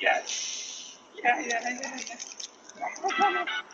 Yes. Yeah, yeah, yeah, yeah.